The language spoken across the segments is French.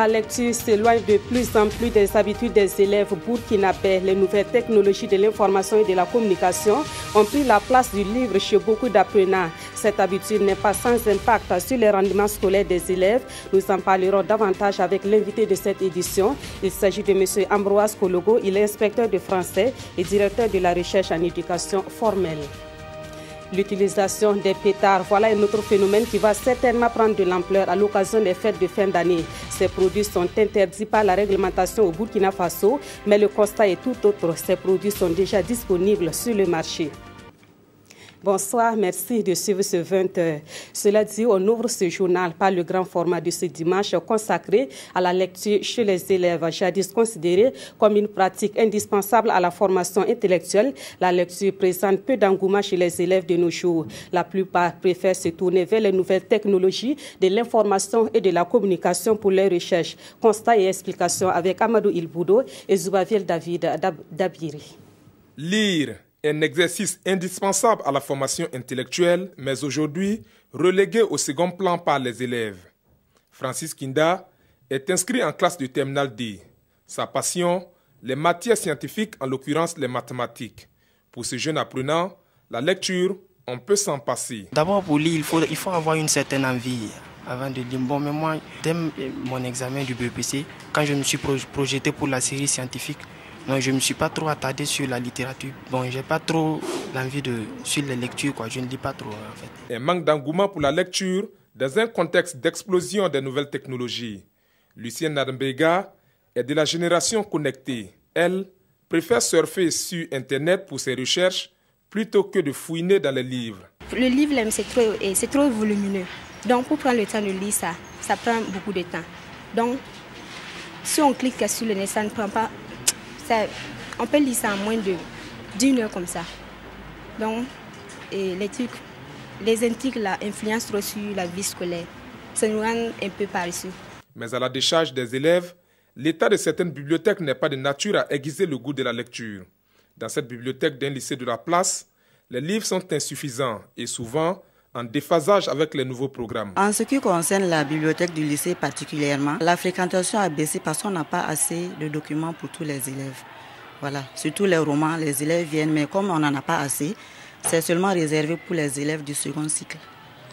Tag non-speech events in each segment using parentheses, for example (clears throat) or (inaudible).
La lecture s'éloigne de plus en plus des habitudes des élèves burkinabés. Les nouvelles technologies de l'information et de la communication ont pris la place du livre chez beaucoup d'apprenants. Cette habitude n'est pas sans impact sur les rendements scolaires des élèves. Nous en parlerons davantage avec l'invité de cette édition. Il s'agit de M. Ambroise Kologo. Il est inspecteur de français et directeur de la recherche en éducation formelle l'utilisation des pétards. Voilà un autre phénomène qui va certainement prendre de l'ampleur à l'occasion des fêtes de fin d'année. Ces produits sont interdits par la réglementation au Burkina Faso, mais le constat est tout autre. Ces produits sont déjà disponibles sur le marché. Bonsoir, merci de suivre ce 20h. Cela dit, on ouvre ce journal par le grand format de ce dimanche consacré à la lecture chez les élèves. Jadis considérée comme une pratique indispensable à la formation intellectuelle, la lecture présente peu d'engouement chez les élèves de nos jours. La plupart préfèrent se tourner vers les nouvelles technologies de l'information et de la communication pour leurs recherches. Constat et explication avec Amadou Ilboudo et Zoubaviel David Dabiri. Lire un exercice indispensable à la formation intellectuelle, mais aujourd'hui relégué au second plan par les élèves. Francis Kinda est inscrit en classe de terminale D. Sa passion, les matières scientifiques, en l'occurrence les mathématiques. Pour ce jeune apprenant, la lecture, on peut s'en passer. D'abord, pour lire, il faut, il faut avoir une certaine envie avant de lire. Bon, mais moi, dès mon examen du BPC, quand je me suis projeté pour la série scientifique, non, je ne me suis pas trop attardé sur la littérature. Bon, j'ai pas trop l'envie de sur les lectures, quoi. Je ne lis pas trop, en fait. Un manque d'engouement pour la lecture dans un contexte d'explosion des nouvelles technologies. Lucienne Nadembega est de la génération connectée. Elle préfère surfer sur Internet pour ses recherches plutôt que de fouiner dans les livres. Le livre, c'est trop, c'est trop volumineux. Donc, pour prendre le temps de lire ça, ça prend beaucoup de temps. Donc, si on clique sur le net, ça ne prend pas on peut lire ça en moins d'une heure comme ça. Donc, et les trucs, les intrigues là, influencent trop sur la vie scolaire. Ça nous rend un peu paresseux. Mais à la décharge des élèves, l'état de certaines bibliothèques n'est pas de nature à aiguiser le goût de la lecture. Dans cette bibliothèque d'un lycée de la place, les livres sont insuffisants et souvent en déphasage avec les nouveaux programmes. En ce qui concerne la bibliothèque du lycée particulièrement, la fréquentation a baissé parce qu'on n'a pas assez de documents pour tous les élèves. Voilà, surtout les romans, les élèves viennent, mais comme on n'en a pas assez, c'est seulement réservé pour les élèves du second cycle.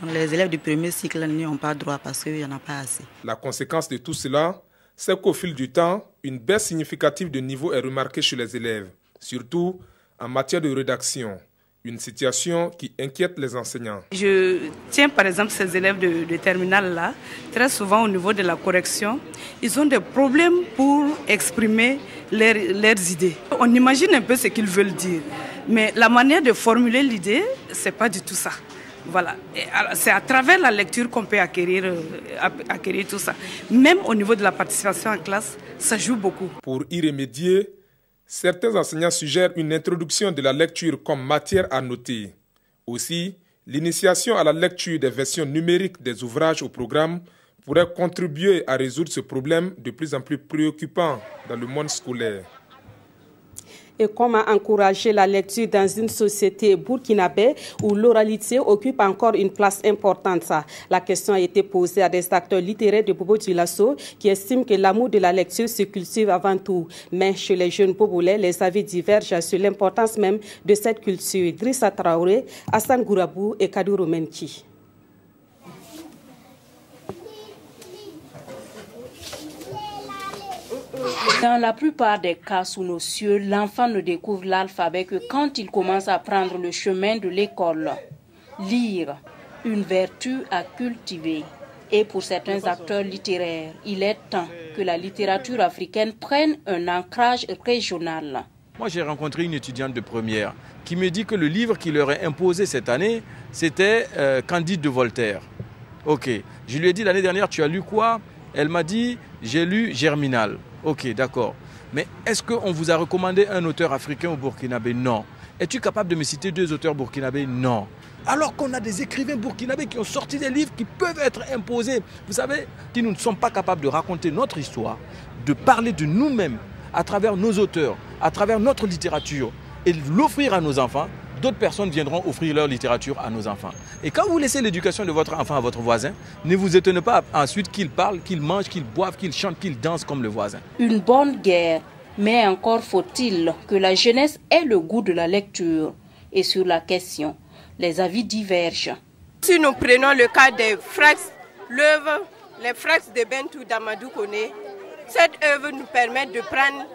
Donc les élèves du premier cycle n'y ont pas droit parce qu'il n'y en a pas assez. La conséquence de tout cela, c'est qu'au fil du temps, une baisse significative de niveau est remarquée chez les élèves, surtout en matière de rédaction une situation qui inquiète les enseignants. Je tiens par exemple ces élèves de, de terminale là, très souvent au niveau de la correction, ils ont des problèmes pour exprimer leurs idées. On imagine un peu ce qu'ils veulent dire, mais la manière de formuler l'idée, c'est pas du tout ça. Voilà, c'est à travers la lecture qu'on peut acquérir, euh, acquérir tout ça. Même au niveau de la participation en classe, ça joue beaucoup. Pour y remédier, Certains enseignants suggèrent une introduction de la lecture comme matière à noter. Aussi, l'initiation à la lecture des versions numériques des ouvrages au programme pourrait contribuer à résoudre ce problème de plus en plus préoccupant dans le monde scolaire et comment encourager la lecture dans une société burkinabé où l'oralité occupe encore une place importante. La question a été posée à des acteurs littéraires de Bobo Djilasso qui estiment que l'amour de la lecture se cultive avant tout. Mais chez les jeunes bobolais, les avis divergent sur l'importance même de cette culture. Drissa Traoré, Hassan Gourabou et Kadou Menki. Dans la plupart des cas sous nos cieux, l'enfant ne découvre l'alphabet que quand il commence à prendre le chemin de l'école. Lire, une vertu à cultiver. Et pour certains acteurs littéraires, il est temps que la littérature africaine prenne un ancrage régional. Moi, j'ai rencontré une étudiante de première qui me dit que le livre qui leur est imposé cette année, c'était euh, Candide de Voltaire. Ok. Je lui ai dit l'année dernière, tu as lu quoi? Elle m'a dit, j'ai lu Germinal. Ok, d'accord. Mais est-ce qu'on vous a recommandé un auteur africain au burkinabé? Non. Es-tu capable de me citer deux auteurs burkinabés? Non. Alors qu'on a des écrivains burkinabés qui ont sorti des livres qui peuvent être imposés, vous savez, qui nous ne sommes pas capables de raconter notre histoire, de parler de nous-mêmes à travers nos auteurs, à travers notre littérature et l'offrir à nos enfants, d'autres personnes viendront offrir leur littérature à nos enfants. Et quand vous laissez l'éducation de votre enfant à votre voisin, ne vous étonnez pas ensuite qu'il parle, qu'il mange, qu'il boive, qu'il chante, qu'il danse comme le voisin. Une bonne guerre, mais encore faut-il que la jeunesse ait le goût de la lecture. Et sur la question, les avis divergent. Si nous prenons le cas des frères, l'œuvre, les frères de Bentou d'Amadou Kone, cette œuvre nous permet de prendre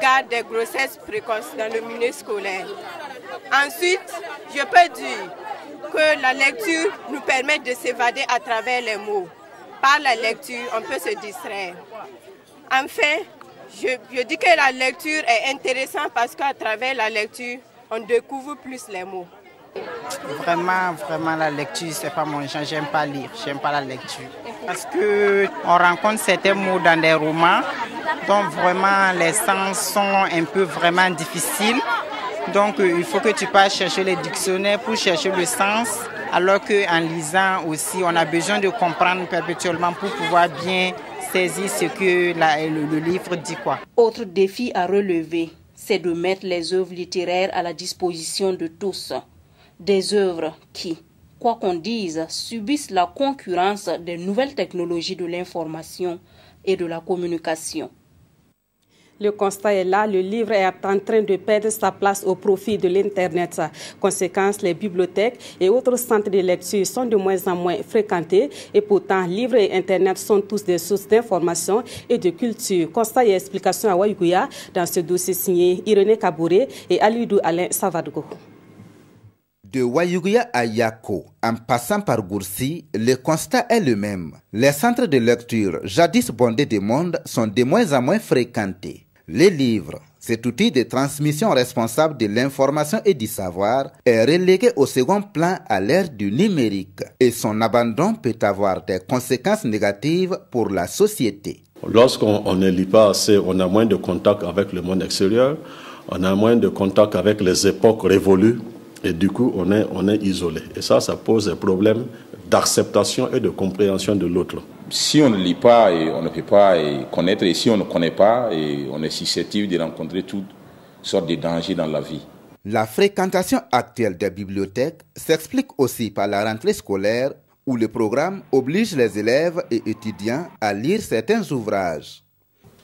garde des grossesses précoces dans le milieu scolaire. Ensuite, je peux dire que la lecture nous permet de s'évader à travers les mots. Par la lecture, on peut se distraire. Enfin, je, je dis que la lecture est intéressante parce qu'à travers la lecture, on découvre plus les mots. Vraiment, vraiment, la lecture, c'est pas mon genre. J'aime pas lire, j'aime pas la lecture. Parce que on rencontre certains mots dans des romans, donc vraiment les sens sont un peu vraiment difficiles. Donc il faut que tu passes chercher les dictionnaires pour chercher le sens, alors qu'en lisant aussi, on a besoin de comprendre perpétuellement pour pouvoir bien saisir ce que la, le, le livre dit. Quoi. Autre défi à relever, c'est de mettre les œuvres littéraires à la disposition de tous. Des œuvres qui, quoi qu'on dise, subissent la concurrence des nouvelles technologies de l'information et de la communication. Le constat est là, le livre est en train de perdre sa place au profit de l'Internet. Conséquence, les bibliothèques et autres centres de lecture sont de moins en moins fréquentés et pourtant, livres et Internet sont tous des sources d'information et de culture. Constat et explication à Waïgouya dans ce dossier signé Irénée Kabouré et Alidou Alain Savadgo. De Wayuguya à Yako, en passant par Goursi, le constat est le même. Les centres de lecture, jadis bondés de monde, sont de moins en moins fréquentés. Les livres, cet outil de transmission responsable de l'information et du savoir, est relégué au second plan à l'ère du numérique et son abandon peut avoir des conséquences négatives pour la société. Lorsqu'on ne lit pas assez, on a moins de contact avec le monde extérieur, on a moins de contact avec les époques révolues et du coup, on est, isolé. Et ça, ça pose des problèmes d'acceptation et de compréhension de l'autre. Si on ne lit pas, et on ne peut pas connaître, et si on ne connaît pas, et on est susceptible de rencontrer toutes sortes de dangers dans la vie. La fréquentation actuelle des bibliothèques s'explique aussi par la rentrée scolaire où le programme oblige les élèves et étudiants à lire certains ouvrages.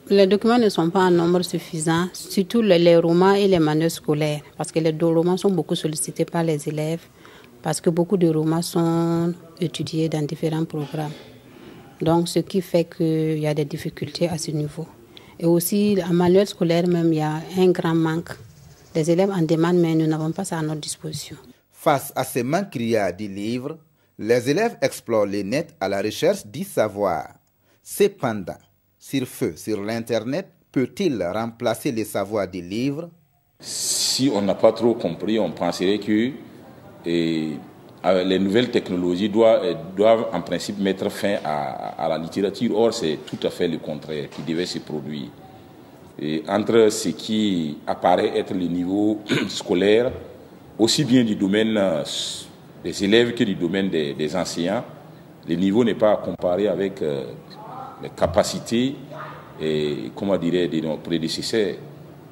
Les documents ne sont pas en nombre suffisant, surtout les romans et les manuels scolaires, parce que les deux romans sont beaucoup sollicités par les élèves, parce que beaucoup de romans sont étudiés dans différents programmes. Donc, ce qui fait qu'il y a des difficultés à ce niveau. Et aussi, en manuel scolaire même, il y a un grand manque. Les élèves en demandent, mais nous n'avons pas ça à notre disposition. Face à ces manques criards du livre, les élèves explorent les nets à la recherche du savoir. Cependant, sur feu sur l'Internet peut-il remplacer les savoirs des livres Si on n'a pas trop compris, on penserait que et, les nouvelles technologies doivent, doivent, en principe mettre fin à, à la littérature. Or, c'est tout à fait le contraire qui devait se produire. Et entre ce qui apparaît être le niveau (clears throat) scolaire, aussi bien du domaine des élèves que du domaine des, des enseignants, le niveau n'est pas comparé avec euh, les capacités et, comment dirais de nos prédécesseurs.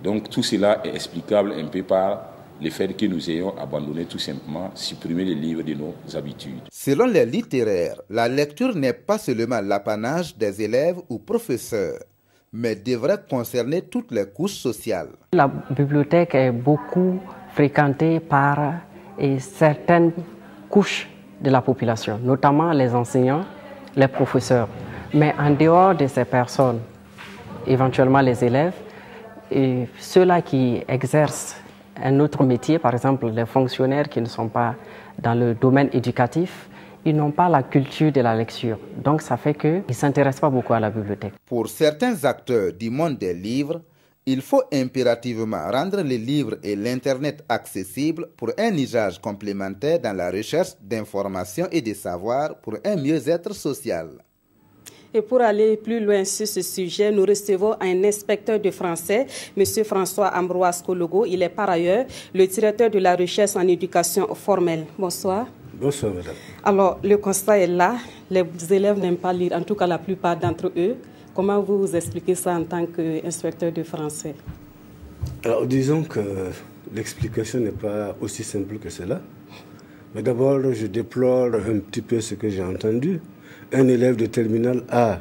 Donc tout cela est explicable un peu par le fait que nous ayons abandonné tout simplement, supprimé les livres de nos habitudes. Selon les littéraires, la lecture n'est pas seulement l'apanage des élèves ou professeurs, mais devrait concerner toutes les couches sociales. La bibliothèque est beaucoup fréquentée par et certaines couches de la population, notamment les enseignants, les professeurs. Mais en dehors de ces personnes, éventuellement les élèves, et ceux-là qui exercent un autre métier, par exemple les fonctionnaires qui ne sont pas dans le domaine éducatif, ils n'ont pas la culture de la lecture. Donc ça fait qu'ils ne s'intéressent pas beaucoup à la bibliothèque. Pour certains acteurs du monde des livres, il faut impérativement rendre les livres et l'Internet accessibles pour un usage complémentaire dans la recherche d'informations et de savoirs pour un mieux-être social. Et pour aller plus loin sur ce sujet, nous recevons un inspecteur de français, M. François Ambroise Kologo. Il est par ailleurs le directeur de la recherche en éducation formelle. Bonsoir. Bonsoir, madame. Alors, le constat est là. Les élèves n'aiment pas lire, en tout cas la plupart d'entre eux. Comment vous expliquez ça en tant qu'inspecteur de français? Alors, disons que l'explication n'est pas aussi simple que cela. Mais d'abord, je déplore un petit peu ce que j'ai entendu. Un élève de terminale A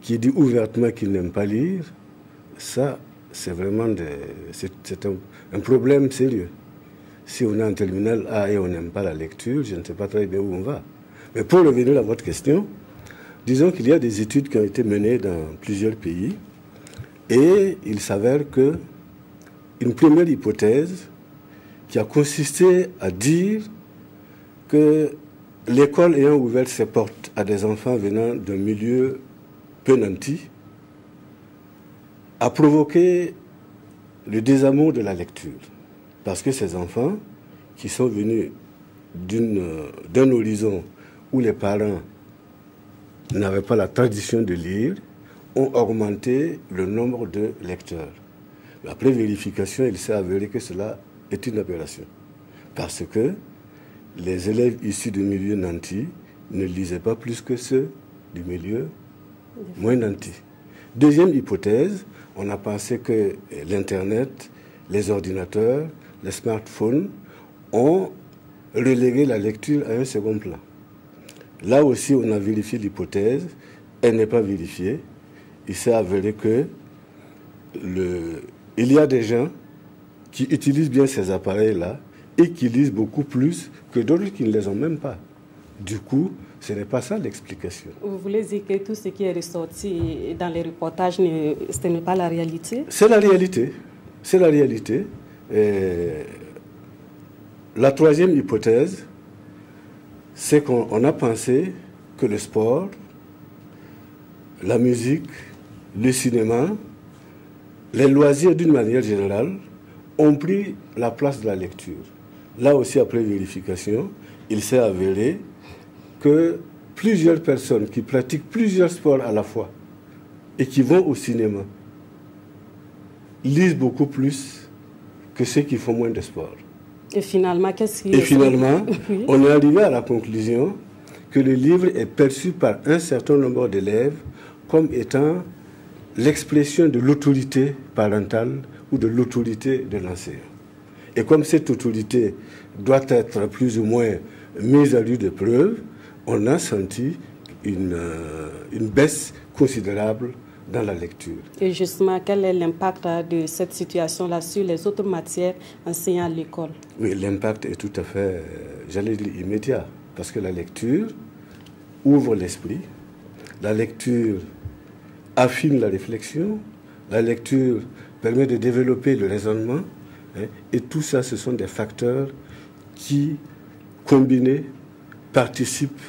qui dit ouvertement qu'il n'aime pas lire, ça, c'est vraiment un, problème sérieux. Si on est en terminale A et on n'aime pas la lecture, je ne sais pas très bien où on va. Mais pour revenir à votre question, disons qu'il y a des études qui ont été menées dans plusieurs pays et il s'avère que une première hypothèse qui a consisté à dire que l'école ayant ouvert ses portes à des enfants venant d'un milieu peu nanti a provoqué le désamour de la lecture. Parce que ces enfants qui sont venus d'un horizon où les parents n'avaient pas la tradition de lire ont augmenté le nombre de lecteurs. Après vérification, il s'est avéré que cela est une aberration. Parce que les élèves issus du milieu nanti ne lisaient pas plus que ceux du milieu moins nanti. Deuxième hypothèse, on a pensé que l'Internet, les ordinateurs, les smartphones ont relégué la lecture à un second plan. Là aussi, on a vérifié l'hypothèse, elle n'est pas vérifiée. Il s'est avéré que le, il y a des gens qui utilisent bien ces appareils-là et qui lisent beaucoup plus que d'autres qui ne les ont même pas. Du coup, ce n'est pas ça l'explication. Vous voulez dire que tout ce qui est ressorti dans les reportages, ce n'est pas la réalité? C'est la réalité. C'est la réalité. la troisième hypothèse, c'est qu'on a pensé que le sport, la musique, le cinéma, les loisirs d'une manière générale ont pris la place de la lecture. Là aussi, après vérification, il s'est avéré que plusieurs personnes qui pratiquent plusieurs sports à la fois et qui vont au cinéma lisent beaucoup plus que ceux qui font moins de sport. Et finalement, qu'est-ce qui Et finalement, (laughs) on est arrivé à la conclusion que le livre est perçu par un certain nombre d'élèves comme étant l'expression de l'autorité parentale ou de l'autorité de l'enseignant. Et comme cette autorité doit être plus ou moins mise à lui de preuve, on a senti une, euh, une baisse considérable dans la lecture. Et justement, quel est l'impact de cette situation-là sur les autres matières enseignées à l'école? Oui, l'impact est tout à fait, euh, j'allais dire, immédiat, parce que la lecture ouvre l'esprit, la lecture affine la réflexion, la lecture permet de développer le raisonnement, hein, et tout ça, ce sont des facteurs qui, combinés, participent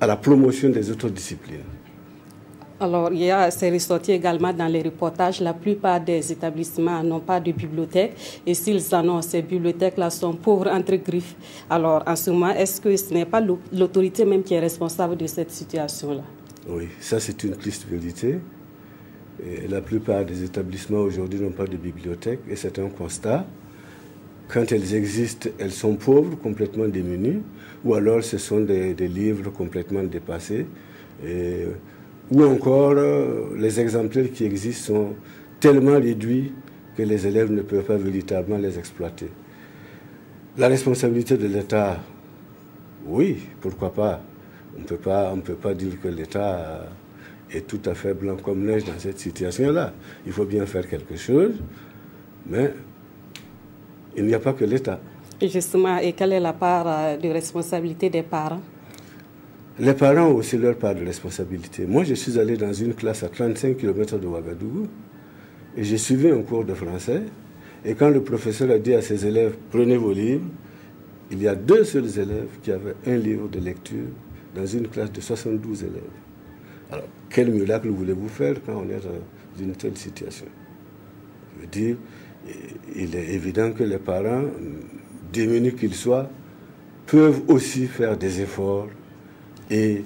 à la promotion des autres disciplines. Alors, il y a, c'est ressorti également dans les reportages, la plupart des établissements n'ont pas de bibliothèque et s'ils en ont, ces bibliothèques-là sont pauvres entre griffes. Alors, en ce moment, est-ce que ce n'est pas l'autorité même qui est responsable de cette situation-là? Oui, ça c'est une triste vérité. la plupart des établissements aujourd'hui n'ont pas de bibliothèque et c'est un constat. Quand elles existent, elles sont pauvres, complètement démunies, ou alors ce sont des, livres complètement dépassés. Et, ou encore euh, les exemplaires qui existent sont tellement réduits que les élèves ne peuvent pas véritablement les exploiter. La responsabilité de l'État, oui, pourquoi pas. On on peut pas dire que l'État est tout à fait blanc comme neige dans cette situation-là. Il faut bien faire quelque chose, mais il n'y a pas que l'État. Justement, et quelle est la part euh, de responsabilité des parents? Les parents ont aussi leur part de responsabilité. Moi, je suis allé dans une classe à 35 km de Ouagadougou et j'ai suivi un cours de français. Et quand le professeur a dit à ses élèves, prenez vos livres, il y a deux seuls élèves qui avaient un livre de lecture dans une classe de 72 élèves. Alors, quel miracle voulez-vous faire quand on est dans une telle situation? Je veux dire, il est évident que les parents, démunis qu'ils soient, peuvent aussi faire des efforts et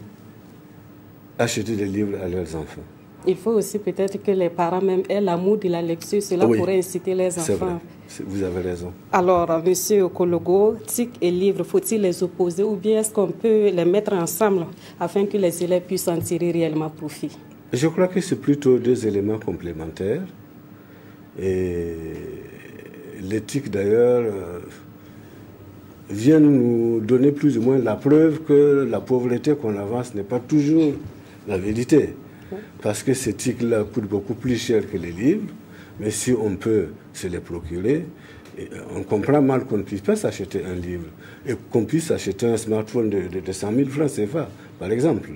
acheter des livres à leurs enfants. Il faut aussi peut-être que les parents même aient l'amour de la lecture. Cela pourrait inciter les enfants. Vrai. Vous avez raison. Alors, Monsieur Okologo, TIC et livres, faut-il les opposer ou bien est-ce qu'on peut les mettre ensemble afin que les élèves puissent en tirer réellement profit? Je crois que c'est plutôt deux éléments complémentaires. Et l'éthique d'ailleurs vient nous donner plus ou moins la preuve que la pauvreté qu'on avance n'est pas toujours la vérité. Parce que ces tics-là coûtent beaucoup plus cher que les livres, mais si on peut se les procurer, on comprend mal qu'on ne puisse pas s'acheter un livre et qu'on puisse acheter un smartphone de, de, de 100 000 francs CFA, par exemple.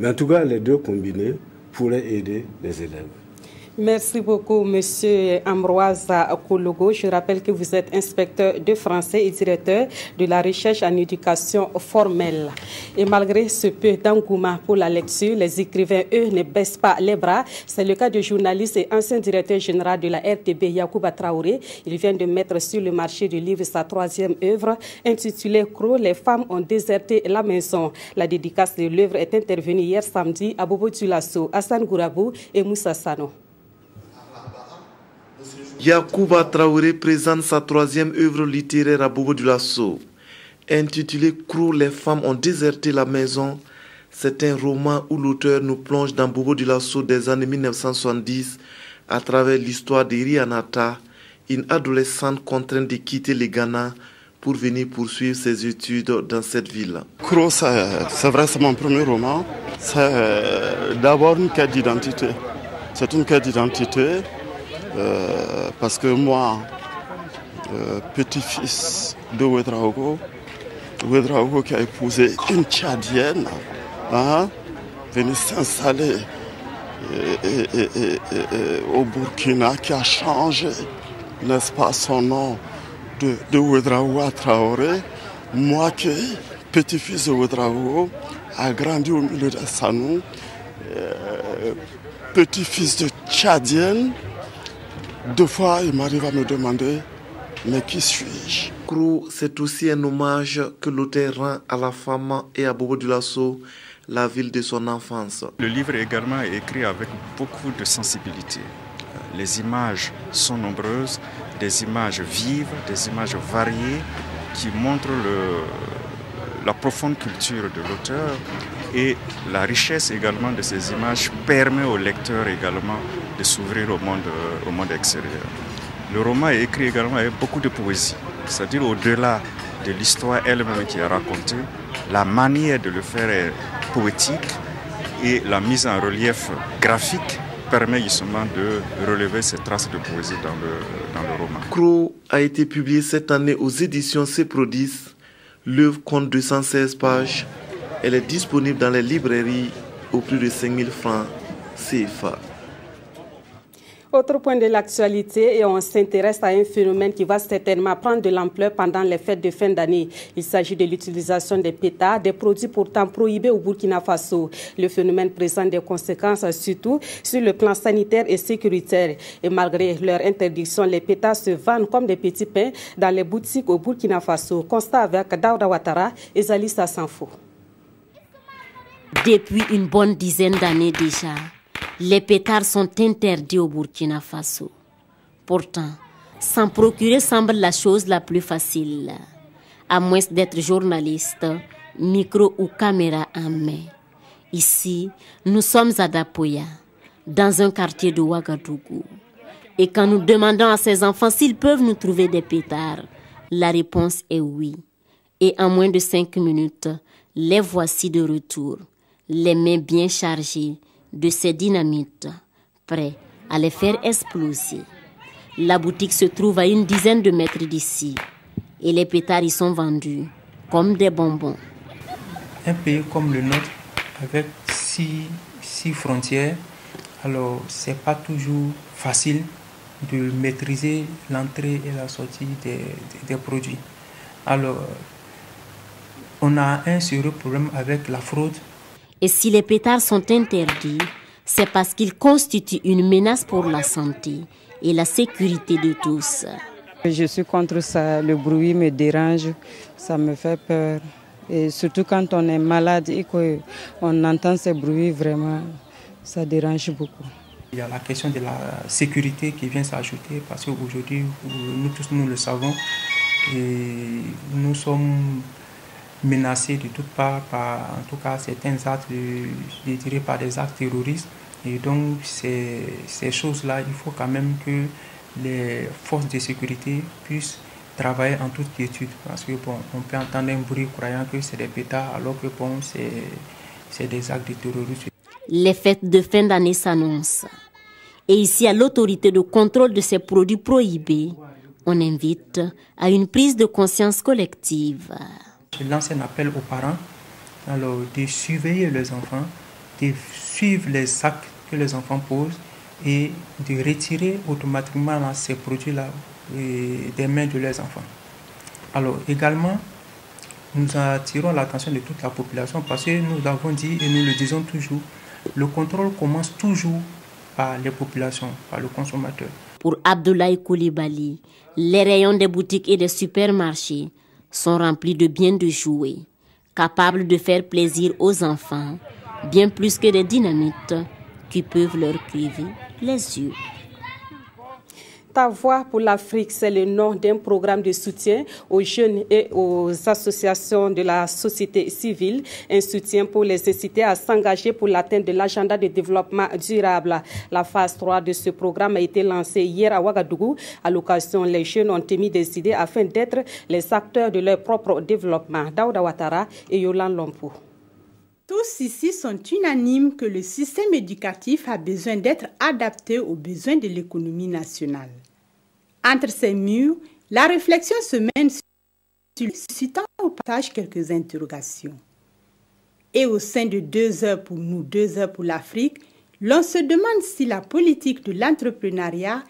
Mais en tout cas, les deux combinés pourraient aider les élèves. Merci beaucoup, Monsieur Ambroise Kologo. Je rappelle que vous êtes inspecteur de français et directeur de la recherche en éducation formelle. Et malgré ce peu d'engouement pour la lecture, les écrivains, eux, ne baissent pas les bras. C'est le cas du journaliste et ancien directeur général de la RTB, Yacouba Traoré. Il vient de mettre sur le marché du livre sa troisième œuvre, intitulée Cro, les femmes ont déserté la maison. La dédicace de l'œuvre est intervenue hier samedi à Bobo Dulasso, Hassan Gourabou et Moussa Sano. Yacouba Traoré présente sa troisième œuvre littéraire à Bobo du Lasso. Intitulée Crou, les femmes ont déserté la maison. C'est un roman où l'auteur nous plonge dans Bobo du Lasso des années 1970 à travers l'histoire d'Irianata, une adolescente contrainte de quitter le Ghana pour venir poursuivre ses études dans cette ville. Crou, c'est vrai, c'est mon premier roman. C'est d'abord une quête d'identité. C'est une quête d'identité euh, parce que moi, euh, petit-fils de Ouedraogo, Ouedraogo qui a épousé une Tchadienne, hein, venu s'installer au Burkina, qui a changé, n'est-ce pas, son nom de, de Traoré. Moi qui, petit-fils de Ouedraogo, a grandi au milieu de Sanou, euh, petit-fils de Tchadienne, deux fois, il m'arrive à me demander, mais qui suis-je? Crou, c'est aussi un hommage que l'auteur rend à la femme et à Bobo Dulasso, la ville de son enfance. Le livre également est écrit avec beaucoup de sensibilité. Les images sont nombreuses, des images vives, des images variées qui montrent le, la profonde culture de l'auteur et la richesse également de ces images permet au lecteur également de s'ouvrir au monde, au monde extérieur. Le roman est écrit également avec beaucoup de poésie, c'est-à-dire au-delà de l'histoire elle-même qui est racontée, la manière de le faire est poétique et la mise en relief graphique permet justement de relever ces traces de poésie dans le, dans le roman. Crow a été publié cette année aux éditions Cprodis. L'œuvre compte 216 pages. Elle est disponible dans les librairies au prix de 5000 francs CFA. Autre point de l'actualité, et on s'intéresse à un phénomène qui va certainement prendre de l'ampleur pendant les fêtes de fin d'année. Il s'agit de l'utilisation des pétards, des produits pourtant prohibés au Burkina Faso. Le phénomène présente des conséquences surtout sur le plan sanitaire et sécuritaire. Et malgré leur interdiction, les pétards se vendent comme des petits pains dans les boutiques au Burkina Faso. Constat avec Daouda Ouattara et Zalissa Sanfo. Depuis une bonne dizaine d'années déjà, les pétards sont interdits au Burkina Faso. Pourtant, s'en procurer semble la chose la plus facile, à moins d'être journaliste, micro ou caméra en main. Ici, nous sommes à Dapoya, dans un quartier de Ouagadougou. Et quand nous demandons à ces enfants s'ils peuvent nous trouver des pétards, la réponse est oui. Et en moins de cinq minutes, les voici de retour, les mains bien chargées de ces dynamites, prêts à les faire exploser. La boutique se trouve à une dizaine de mètres d'ici et les pétards y sont vendus comme des bonbons. Un pays comme le nôtre, avec six, six frontières, alors c'est pas toujours facile de maîtriser l'entrée et la sortie des, des, des produits. Alors, on a un sérieux problème avec la fraude et si les pétards sont interdits, c'est parce qu'ils constituent une menace pour la santé et la sécurité de tous. Je suis contre ça, le bruit me dérange, ça me fait peur. Et surtout quand on est malade et qu'on entend ces bruits, vraiment, ça dérange beaucoup. Il y a la question de la sécurité qui vient s'ajouter parce qu'aujourd'hui, nous tous nous le savons, et nous sommes menacés de toutes parts par, en tout cas, certains actes, je par des actes terroristes. Et donc, ces, ces choses-là, il faut quand même que les forces de sécurité puissent travailler en toute quiétude. Parce que bon, on peut entendre un bruit croyant que c'est des pétards alors que bon, c'est des actes de terrorisme. Les fêtes de fin d'année s'annoncent. Et ici, à l'autorité de contrôle de ces produits prohibés, on invite à une prise de conscience collective. Je lance un appel aux parents alors, de surveiller les enfants, de suivre les actes que les enfants posent et de retirer automatiquement ces produits-là des mains de leurs enfants. Alors également, nous attirons l'attention de toute la population parce que nous avons dit et nous le disons toujours, le contrôle commence toujours par les populations, par le consommateur. Pour Abdoulaye Koulibaly, les rayons des boutiques et des supermarchés sont remplis de biens de jouets, capables de faire plaisir aux enfants, bien plus que des dynamites qui peuvent leur priver les yeux. Ta voix pour l'Afrique, c'est le nom d'un programme de soutien aux jeunes et aux associations de la société civile, un soutien pour les inciter à s'engager pour l'atteinte de l'agenda de développement durable. La phase 3 de ce programme a été lancée hier à Ouagadougou. À l'occasion, les jeunes ont émis des idées afin d'être les acteurs de leur propre développement. Daouda Ouattara et Yolande Lompou. Tous ici sont unanimes que le système éducatif a besoin d'être adapté aux besoins de l'économie nationale. Entre ces murs, la réflexion se mène sur suscitant au passage quelques interrogations. Et au sein de deux heures pour nous, deux heures pour l'Afrique, l'on se demande si la politique de l'entrepreneuriat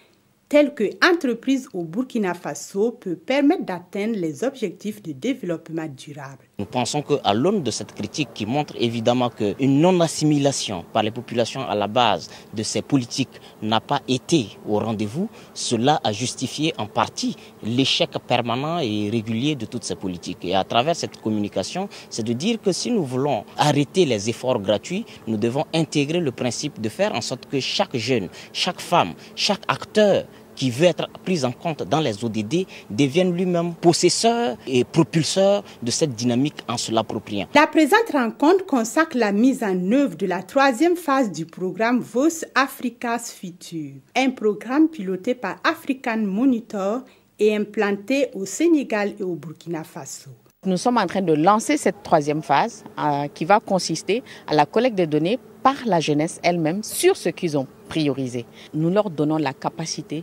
telle que entreprise au Burkina Faso peut permettre d'atteindre les objectifs de développement durable. Nous pensons qu'à l'aune de cette critique qui montre évidemment qu'une non-assimilation par les populations à la base de ces politiques n'a pas été au rendez-vous, cela a justifié en partie l'échec permanent et régulier de toutes ces politiques. Et à travers cette communication, c'est de dire que si nous voulons arrêter les efforts gratuits, nous devons intégrer le principe de faire en sorte que chaque jeune, chaque femme, chaque acteur qui veut être pris en compte dans les ODD devienne lui-même possesseur et propulseur de cette dynamique en se l'appropriant. La présente rencontre consacre la mise en œuvre de la troisième phase du programme VOS Africa's Future, un programme piloté par African Monitor et implanté au Sénégal et au Burkina Faso. Nous sommes en train de lancer cette troisième phase euh, qui va consister à la collecte de données par la jeunesse elle-même sur ce qu'ils ont priorisé. Nous leur donnons la capacité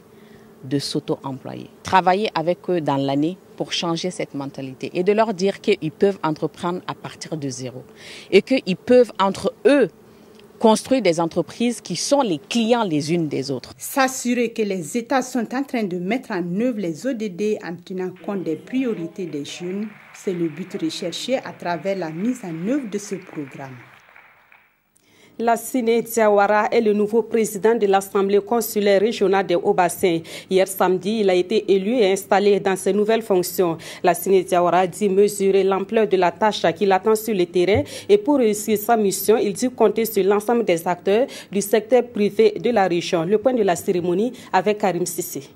de s'auto-employer. Travailler avec eux dans l'année pour changer cette mentalité et de leur dire qu'ils peuvent entreprendre à partir de zéro et qu'ils peuvent entre eux construire des entreprises qui sont les clients les unes des autres. S'assurer que les États sont en train de mettre en œuvre les ODD en tenant compte des priorités des jeunes, c'est le but recherché à travers la mise en œuvre de ce programme. Lassine Diawara est le nouveau président de l'Assemblée consulaire régionale des Hauts-Bassins. Hier samedi, il a été élu et installé dans ses nouvelles fonctions. Lassine Diawara dit mesurer l'ampleur de la tâche qu'il attend sur le terrain et pour réussir sa mission, il dit compter sur l'ensemble des acteurs du secteur privé de la région. Le point de la cérémonie avec Karim Sissi.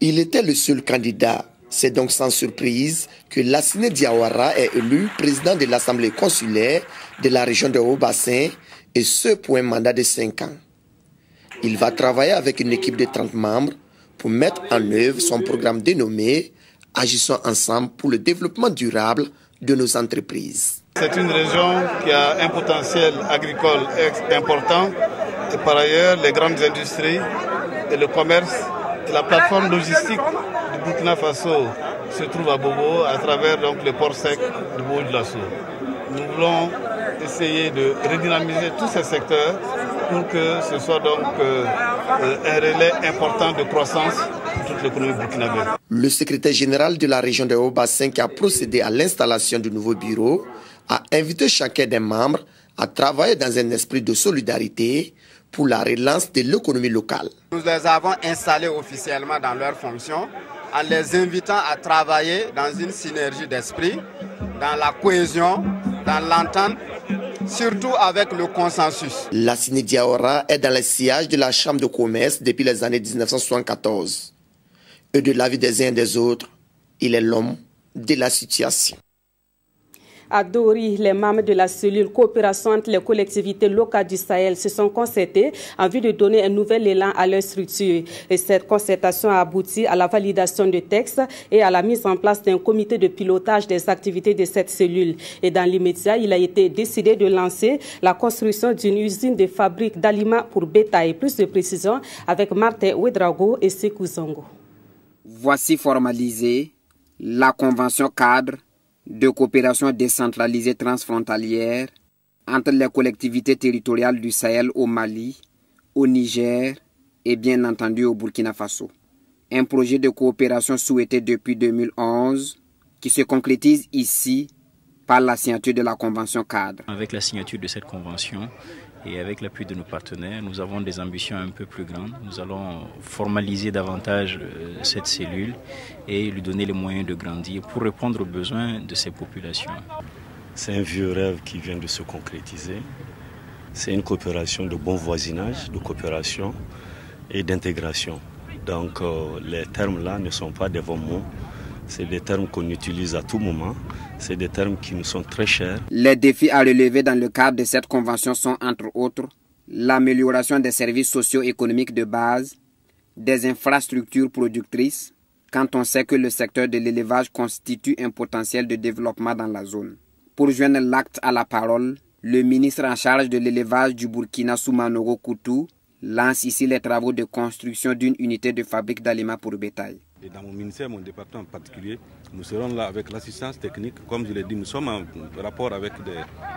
Il était le seul candidat c'est donc sans surprise que Lassine Diawara est élu président de l'Assemblée consulaire de la région de Haut-Bassin et ce pour un mandat de 5 ans. Il va travailler avec une équipe de 30 membres pour mettre en œuvre son programme dénommé Agissons ensemble pour le développement durable de nos entreprises. C'est une région qui a un potentiel agricole important et par ailleurs les grandes industries et le commerce la plateforme logistique Burkina Faso se trouve à Bobo à travers donc, le port sec de Bobo de Lasso. Nous voulons essayer de redynamiser tous ces secteurs pour que ce soit donc euh, un relais important de croissance pour toute l'économie burkinabé. Le secrétaire général de la région de Haut-Bassin qui a procédé à l'installation du nouveau bureau a invité chacun des membres à travailler dans un esprit de solidarité pour la relance de l'économie locale. Nous les avons installés officiellement dans leurs fonctions en les invitant à travailler dans une synergie d'esprit, dans la cohésion, dans l'entente, surtout avec le consensus. La Diaora est dans le sillage de la Chambre de commerce depuis les années 1974. Et de l'avis des uns et des autres, il est l'homme de la situation. À Dori, les membres de la cellule coopération entre les collectivités locales du Sahel se sont concertés en vue de donner un nouvel élan à leur structure. Et cette concertation a abouti à la validation de textes et à la mise en place d'un comité de pilotage des activités de cette cellule. Et dans l'immédiat, il a été décidé de lancer la construction d'une usine de fabrique d'aliments pour bétail. Plus de précisions avec Martin Ouedrago et Sekou Zongo. Voici formalisée la convention cadre de coopération décentralisée transfrontalière entre les collectivités territoriales du Sahel au Mali, au Niger et bien entendu au Burkina Faso. Un projet de coopération souhaité depuis 2011 qui se concrétise ici par la signature de la convention cadre. Avec la signature de cette convention, et avec l'appui de nos partenaires, nous avons des ambitions un peu plus grandes. Nous allons formaliser davantage euh, cette cellule et lui donner les moyens de grandir pour répondre aux besoins de ces populations. C'est un vieux rêve qui vient de se concrétiser. C'est une coopération de bon voisinage, de coopération et d'intégration. Donc euh, les termes là ne sont pas des bons mots, c'est des termes qu'on utilise à tout moment c'est des termes qui nous sont très chers. Les défis à relever dans le cadre de cette convention sont entre autres l'amélioration des services socio-économiques de base, des infrastructures productrices, quand on sait que le secteur de l'élevage constitue un potentiel de développement dans la zone. Pour joindre l'acte à la parole, le ministre en charge de l'élevage du Burkina Soumanoro Koutou lance ici les travaux de construction d'une unité de fabrique d'aliments pour bétail. Et dans mon ministère, mon département en particulier, nous serons là avec l'assistance technique. Comme je l'ai dit, nous sommes en rapport avec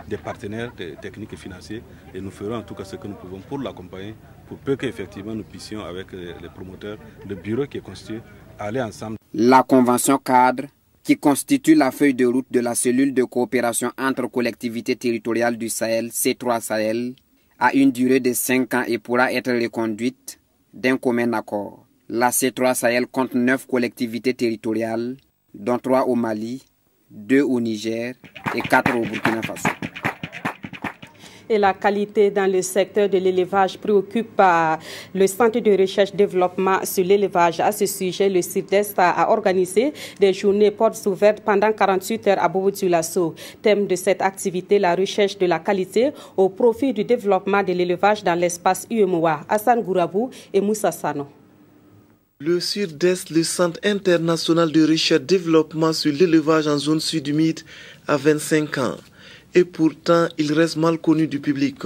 des, partenaires techniques et financiers et nous ferons en tout cas ce que nous pouvons pour l'accompagner, pour peu qu'effectivement nous puissions, avec les promoteurs, le bureau qui est constitué, aller ensemble. La convention cadre qui constitue la feuille de route de la cellule de coopération entre collectivités territoriales du Sahel, C3 Sahel, a une durée de 5 ans et pourra être reconduite d'un commun accord. La C3 Sahel compte 9 collectivités territoriales, dont 3 au Mali, 2 au Niger et 4 au Burkina Faso et la qualité dans le secteur de l'élevage préoccupe le Centre de recherche développement sur l'élevage. À ce sujet, le CIRDES a organisé des journées portes ouvertes pendant 48 heures à bobo Thème de cette activité, la recherche de la qualité au profit du développement de l'élevage dans l'espace UMOA. Hassan Gourabou et Moussa Sano. Le Sud-Est, le Centre international de recherche développement sur l'élevage en zone sud humide, a 25 ans et pourtant il reste mal connu du public.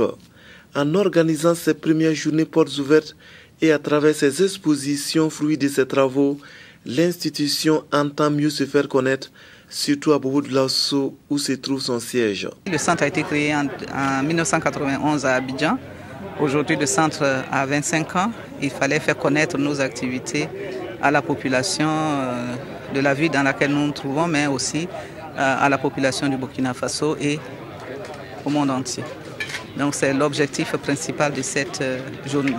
En organisant ses premières journées portes ouvertes et à travers ses expositions fruits de ses travaux, l'institution entend mieux se faire connaître, surtout à Bobo de où se trouve son siège. Le centre a été créé en, 1991 à Abidjan. Aujourd'hui, le centre a 25 ans. Il fallait faire connaître nos activités à la population euh, de la ville dans laquelle nous nous trouvons, mais aussi euh, à la population du Burkina Faso et au monde entier. Donc c'est l'objectif principal de, cette, euh,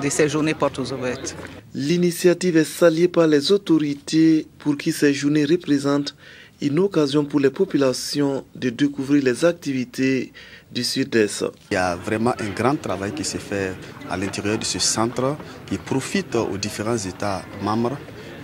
ces journées portes ouvertes. L'initiative est saluée par les autorités pour qui ces journées représentent une occasion pour les populations de découvrir les activités du Sud-Est. Il y a vraiment un grand travail qui se fait à l'intérieur de ce centre qui profite aux différents États membres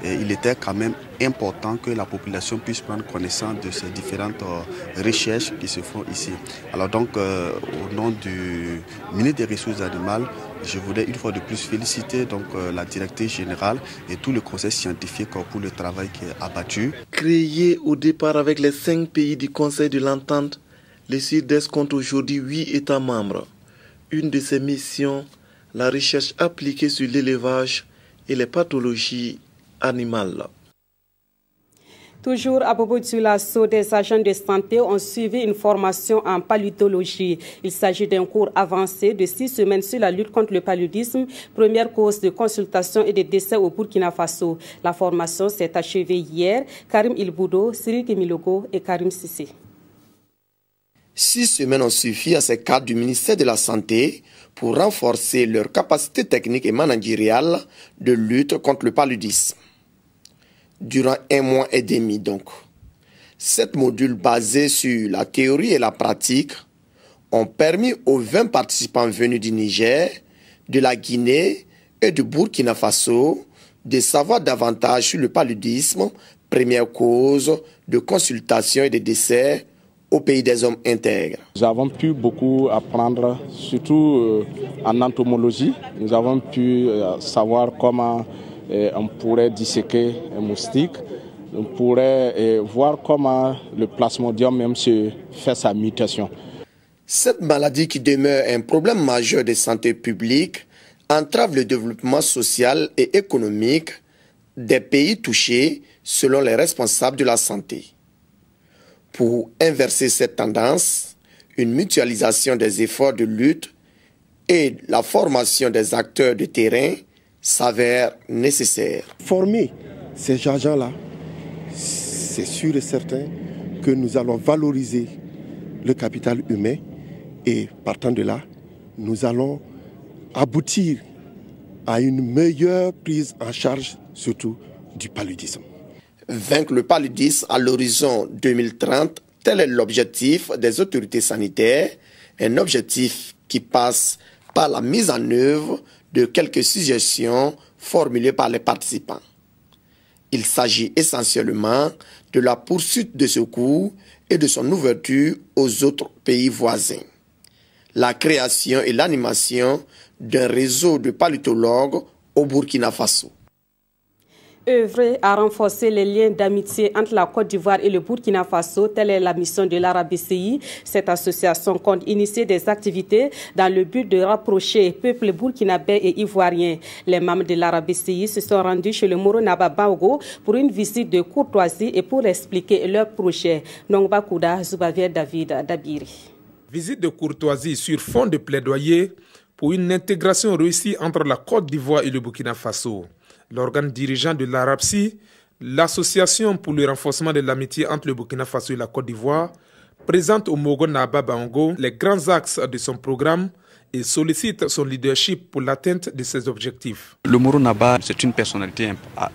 il était quand même important que la population puisse prendre connaissance de ces différentes euh, recherches qui se font ici. Alors donc, euh, au nom du ministre des Ressources animales, je voudrais une fois de plus féliciter donc euh, la directrice générale et tout le conseil scientifique pour le travail qui est abattu. Créé au départ avec les cinq pays du Conseil de l'entente, le CIDES compte aujourd'hui huit États membres. Une de ses missions, la recherche appliquée sur l'élevage et les pathologies animal. Toujours à Bobo Lasso, des agents de santé ont suivi une formation en paludologie. Il s'agit d'un cours avancé de six semaines sur la lutte contre le paludisme, première cause de consultation et de décès au Burkina Faso. La formation s'est achevée hier. Karim Ilboudo, Cyril Kemilogo et Karim Sissi. Six semaines ont suffi à ces cadres du ministère de la Santé pour renforcer leurs capacités techniques et managériales de lutte contre le paludisme durant un mois et demi donc. Sept modules basés sur la théorie et la pratique ont permis aux 20 participants venus du Niger, de la Guinée et du Burkina Faso de savoir davantage sur le paludisme, première cause de consultation et de décès au pays des hommes intègres. Nous avons pu beaucoup apprendre, surtout en entomologie. Nous avons pu savoir comment on pourrait disséquer un moustique. On pourrait voir comment le plasmodium même se fait sa mutation. Cette maladie qui demeure un problème majeur de santé publique entrave le développement social et économique des pays touchés selon les responsables de la santé. Pour inverser cette tendance, une mutualisation des efforts de lutte et la formation des acteurs de terrain s'avère nécessaire. Former ces gens-là, c'est sûr et certain que nous allons valoriser le capital humain et partant de là, nous allons aboutir à une meilleure prise en charge, surtout du paludisme. Vaincre le paludisme à l'horizon 2030, tel est l'objectif des autorités sanitaires, un objectif qui passe par la mise en œuvre de quelques suggestions formulées par les participants. Il s'agit essentiellement de la poursuite de ce cours et de son ouverture aux autres pays voisins. La création et l'animation d'un réseau de palytologues au Burkina Faso œuvrer à renforcer les liens d'amitié entre la Côte d'Ivoire et le Burkina Faso. Telle est la mission de l'Arabie Cette association compte initier des activités dans le but de rapprocher peuple burkinabé et ivoirien. Les membres de l'Arabie se sont rendus chez le Moro Nababaogo pour une visite de courtoisie et pour expliquer leur projet. Nongba Kouda, Zubavier David Dabiri. Visite de courtoisie sur fond de plaidoyer pour une intégration réussie entre la Côte d'Ivoire et le Burkina Faso l'organe dirigeant de l'Arabsie, l'Association pour le renforcement de l'amitié entre le Burkina Faso et la Côte d'Ivoire, présente au Mogo Naba Bango les grands axes de son programme et sollicite son leadership pour l'atteinte de ses objectifs. Le Moro Naba, c'est une personnalité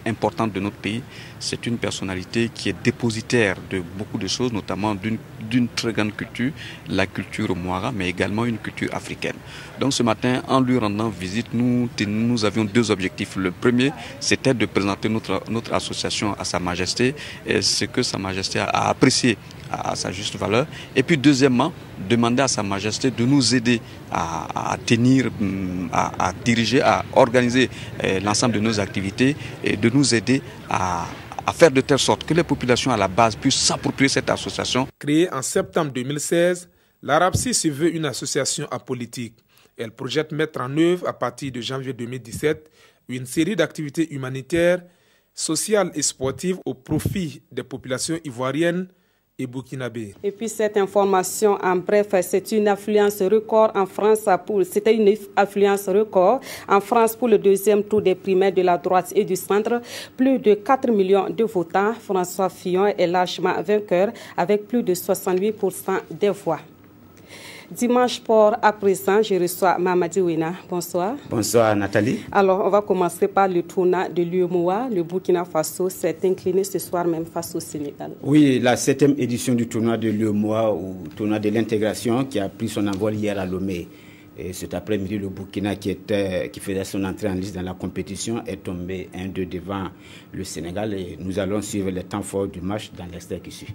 importante de notre pays. C'est une personnalité qui est dépositaire de beaucoup de choses, notamment d'une très grande culture, la culture moira, mais également une culture africaine. Donc ce matin, en lui rendant visite, nous, nous avions deux objectifs. Le premier, c'était de présenter notre, notre association à Sa Majesté, et ce que Sa Majesté a apprécié à sa juste valeur. Et puis deuxièmement, demander à Sa Majesté de nous aider à, tenir, mm, à, diriger, à organiser eh, l'ensemble de nos activités et de nous aider à, à faire de telle sorte que les populations à la base puissent s'approprier cette association. Créée en septembre 2016, l'Arabsie se veut une association apolitique. Elle projette mettre en œuvre à partir de janvier 2017 une série d'activités humanitaires, sociales et sportives au profit des populations ivoiriennes, et puis cette information, en bref, c'est une affluence record en France pour, c'était une affluence record en France pour le deuxième tour des primaires de la droite et du centre. Plus de 4 millions de votants. François Fillon est largement vainqueur avec plus de 68% des voix. Dimanche Sport, à présent, je reçois Mamadi Ouina. Bonsoir. Bonsoir Nathalie. Alors, on va commencer par le tournoi de l'UMOA. Le Burkina Faso s'est incliné ce soir même face au Sénégal. Oui, la septième édition du tournoi de l'UMOA, ou tournoi de l'intégration, qui a pris son envol hier à Lomé. Et cet après-midi, le Burkina, qui, était, qui faisait son entrée en liste dans la compétition, est tombé 1-2 devant le Sénégal. Et nous allons suivre les temps forts du match dans l'extérieur qui suit.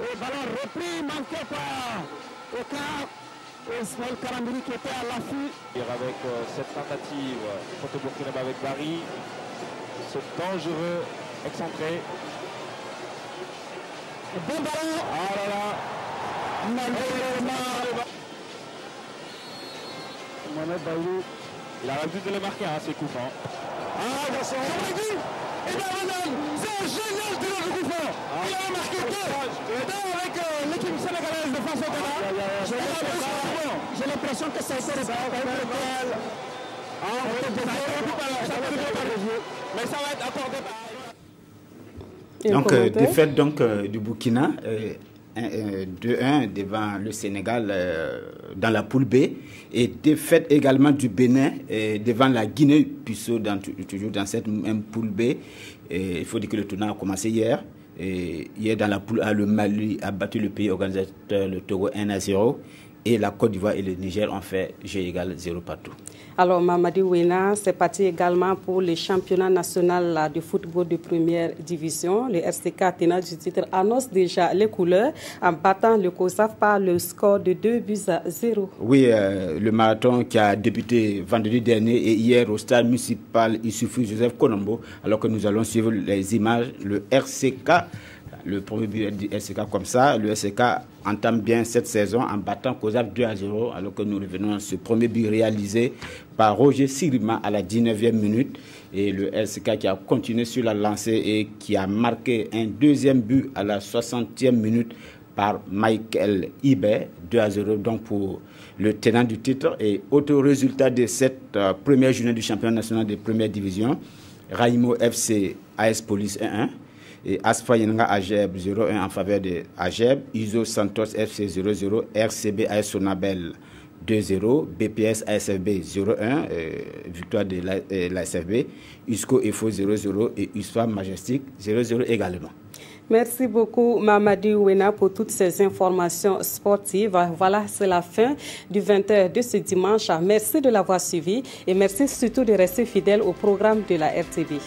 Et ballon repris, manqué par Oka. Ismaël Karambiri qui était à l'affût. Avec euh, cette tentative contre Burkina avec Barry. Ce dangereux excentré. Bon ballon. Ah là là. Mohamed Bailou. Il a l'habitude de le marquer, hein, ses coups francs. Ah, attention. C'est un génial tireur de coup franc. Ah. Il a marqué deux. Deux avec euh, l'équipe sénégalaise de face au Ghana. J'ai l'impression que ça Ah, Mais ça va être accordé par donc, défaite donc, du Burkina, 2-1 devant le Sénégal dans la poule B et défaite également du Bénin devant la Guinée, puisque dans, toujours dans cette même poule B. Il faut dire que le tournoi a commencé hier. Hier, dans la poule A, le Mali a battu le pays organisateur, le Togo, 1 à 0. Et la Côte d'Ivoire et le Niger ont fait G égal 0 partout. Alors, Mamadi Ouena, c'est parti également pour le championnat national de football de première division. Le RCK, tenant du titre, annonce déjà les couleurs en battant le COSAF par le score de 2 buts à 0. Oui, euh, le marathon qui a débuté vendredi dernier et hier au stade municipal suffit Joseph Colombo, alors que nous allons suivre les images, le RCK le premier but du SK comme ça. Le SK entame bien cette saison en battant COSAF 2 à 0, alors que nous revenons à ce premier but réalisé par Roger Sirima à la 19e minute. Et le SK qui a continué sur la lancée et qui a marqué un deuxième but à la 60e minute par Michael Ibe, 2 à 0 donc pour le tenant du titre. Et autre résultat de cette euh, première journée du championnat national de première division, Raimo FC AS Police 1-1 et Asfa Yenga Ageb 0-1 en faveur de Ageb, Iso Santos FC 0-0, RCB AS Sonabel 2-0, BPS ASFB 0-1, victoire de l'ASFB, la, USCO EFO 0-0 et USFA Majestic 0-0 également. Merci beaucoup Mamadi Ouena pour toutes ces informations sportives. Voilà, c'est la fin du 20h de ce dimanche. Merci de l'avoir suivi et merci surtout de rester fidèle au programme de la RTB.